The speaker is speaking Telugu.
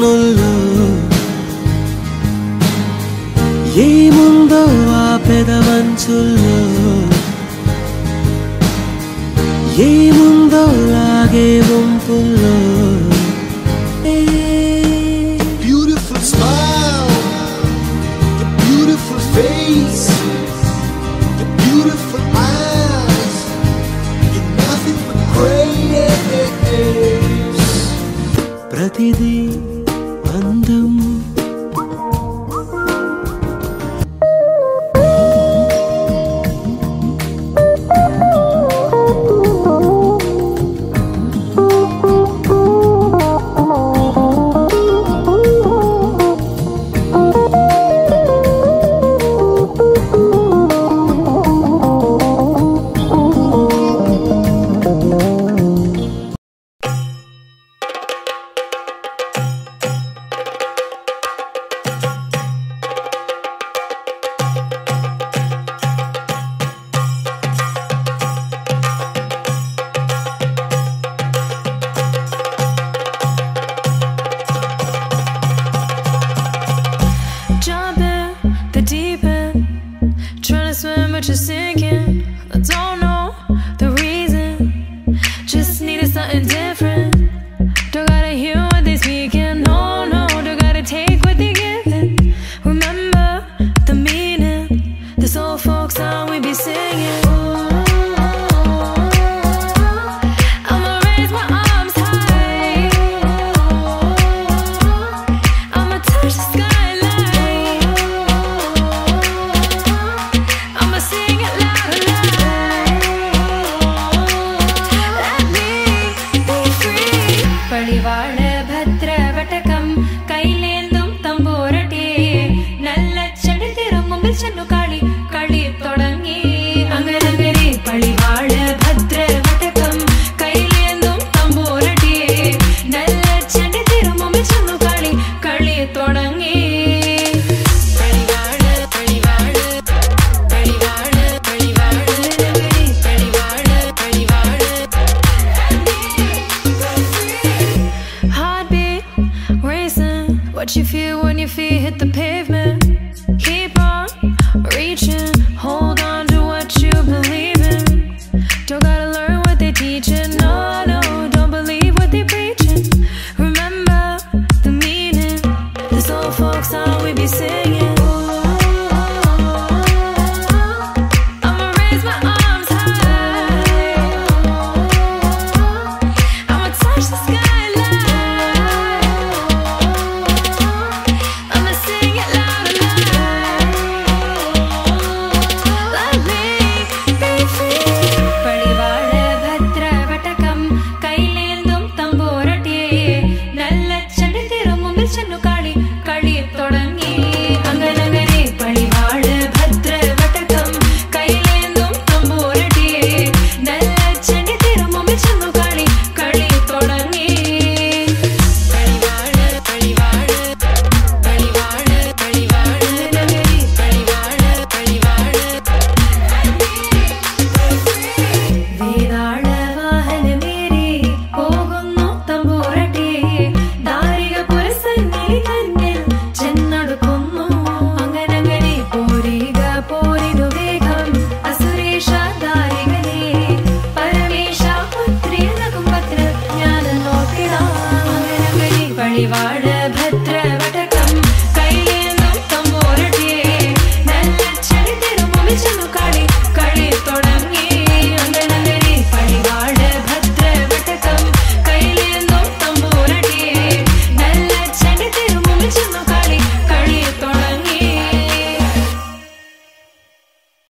కన్నుల్లో ఏముందో ఆ పెద పెదవంచుల్లో ఏముందో లాగే గుంపుల్లో ప్రతిదీ andam purchasing What you feel when your feet hit the pavement. Keep on reaching. Hold on to what you believe in. Don't gotta learn what they teaching. No, no, don't believe what they preaching. Remember the meaning. This old folks how we be singing